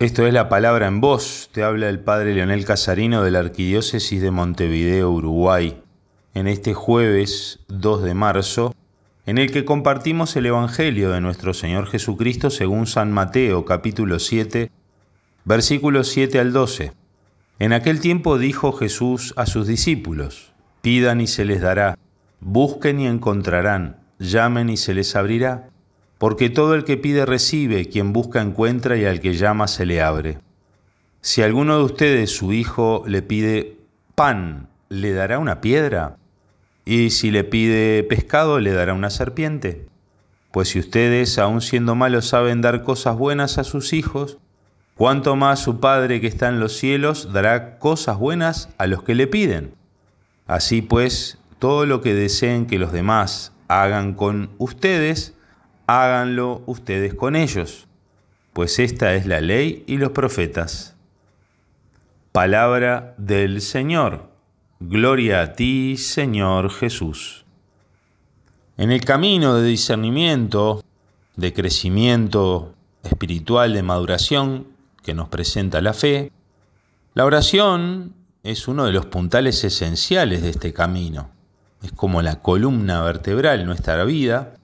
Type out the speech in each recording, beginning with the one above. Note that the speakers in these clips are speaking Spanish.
Esto es la palabra en voz. Te habla el padre Leonel Casarino de la Arquidiócesis de Montevideo, Uruguay, en este jueves 2 de marzo, en el que compartimos el Evangelio de nuestro Señor Jesucristo según San Mateo, capítulo 7, versículos 7 al 12. En aquel tiempo dijo Jesús a sus discípulos, pidan y se les dará, busquen y encontrarán, llamen y se les abrirá. Porque todo el que pide recibe, quien busca encuentra y al que llama se le abre. Si alguno de ustedes, su hijo, le pide pan, ¿le dará una piedra? ¿Y si le pide pescado, le dará una serpiente? Pues si ustedes, aun siendo malos, saben dar cosas buenas a sus hijos, ¿cuánto más su Padre que está en los cielos dará cosas buenas a los que le piden? Así pues, todo lo que deseen que los demás hagan con ustedes, háganlo ustedes con ellos, pues esta es la ley y los profetas. Palabra del Señor. Gloria a ti, Señor Jesús. En el camino de discernimiento, de crecimiento espiritual, de maduración que nos presenta la fe, la oración es uno de los puntales esenciales de este camino. Es como la columna vertebral nuestra vida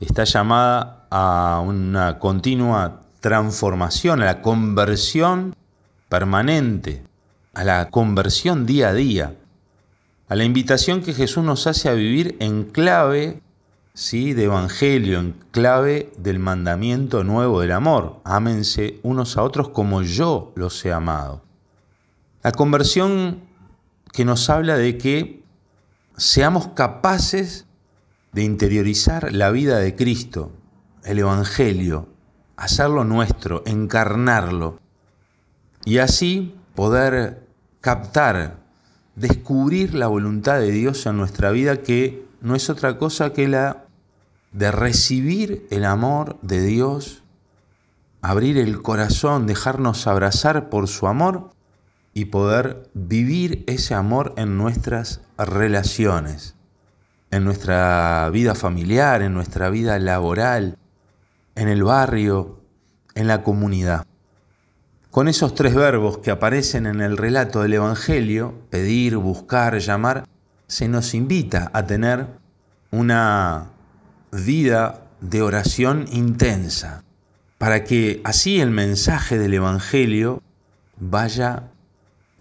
está llamada a una continua transformación, a la conversión permanente, a la conversión día a día, a la invitación que Jesús nos hace a vivir en clave ¿sí? de evangelio, en clave del mandamiento nuevo del amor. Ámense unos a otros como yo los he amado. La conversión que nos habla de que seamos capaces de interiorizar la vida de Cristo, el Evangelio, hacerlo nuestro, encarnarlo, y así poder captar, descubrir la voluntad de Dios en nuestra vida, que no es otra cosa que la de recibir el amor de Dios, abrir el corazón, dejarnos abrazar por su amor y poder vivir ese amor en nuestras relaciones en nuestra vida familiar, en nuestra vida laboral, en el barrio, en la comunidad. Con esos tres verbos que aparecen en el relato del Evangelio, pedir, buscar, llamar, se nos invita a tener una vida de oración intensa, para que así el mensaje del Evangelio vaya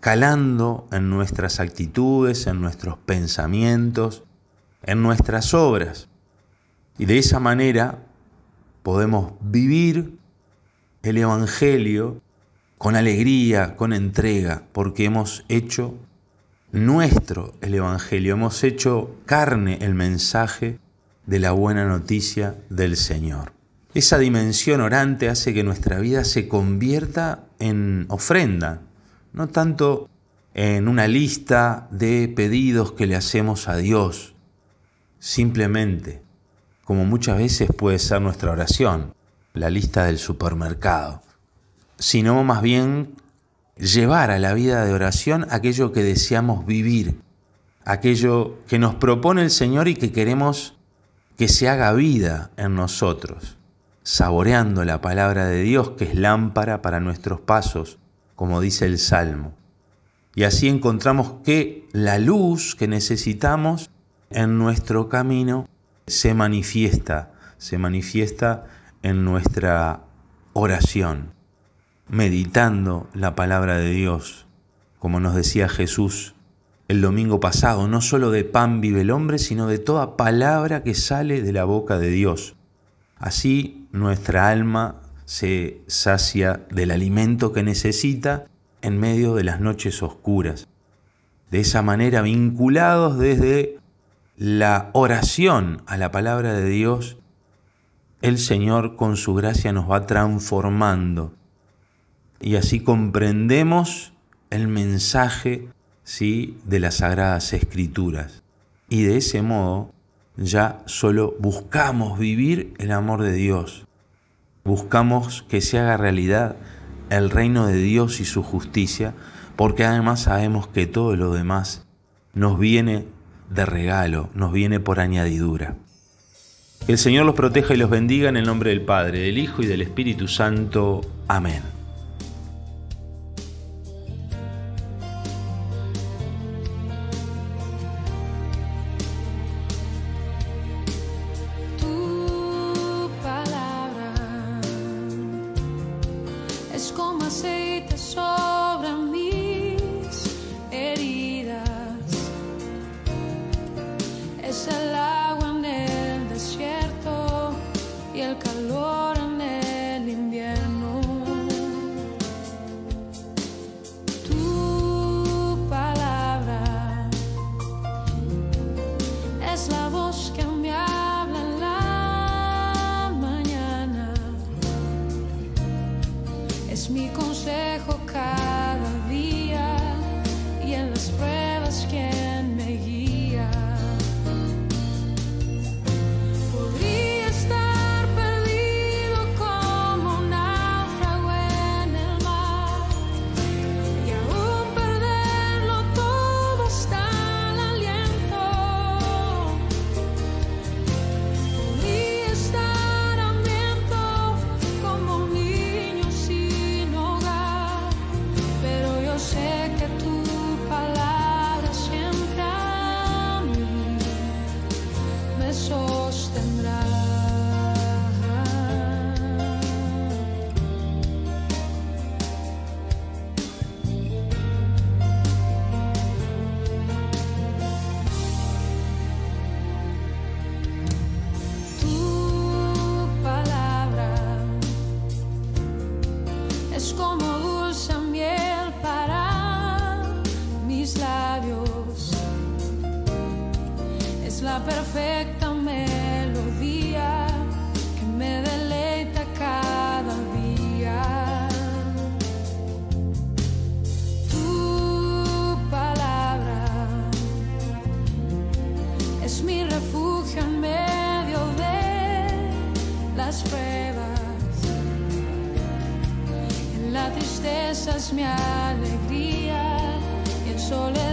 calando en nuestras actitudes, en nuestros pensamientos, en nuestras obras. Y de esa manera podemos vivir el Evangelio con alegría, con entrega, porque hemos hecho nuestro el Evangelio, hemos hecho carne el mensaje de la buena noticia del Señor. Esa dimensión orante hace que nuestra vida se convierta en ofrenda, no tanto en una lista de pedidos que le hacemos a Dios, simplemente, como muchas veces puede ser nuestra oración, la lista del supermercado, sino más bien llevar a la vida de oración aquello que deseamos vivir, aquello que nos propone el Señor y que queremos que se haga vida en nosotros, saboreando la palabra de Dios que es lámpara para nuestros pasos, como dice el Salmo. Y así encontramos que la luz que necesitamos en nuestro camino se manifiesta, se manifiesta en nuestra oración, meditando la palabra de Dios, como nos decía Jesús el domingo pasado, no solo de pan vive el hombre, sino de toda palabra que sale de la boca de Dios. Así nuestra alma se sacia del alimento que necesita en medio de las noches oscuras. De esa manera, vinculados desde la oración a la palabra de Dios, el Señor con su gracia nos va transformando y así comprendemos el mensaje ¿sí? de las sagradas escrituras. Y de ese modo ya solo buscamos vivir el amor de Dios. Buscamos que se haga realidad el reino de Dios y su justicia, porque además sabemos que todo lo demás nos viene de regalo, nos viene por añadidura. Que el Señor los proteja y los bendiga en el nombre del Padre, del Hijo y del Espíritu Santo. Amén. Tu palabra es como aceite sobre Spray as skin. ojos tendrás. alegría y en soledad.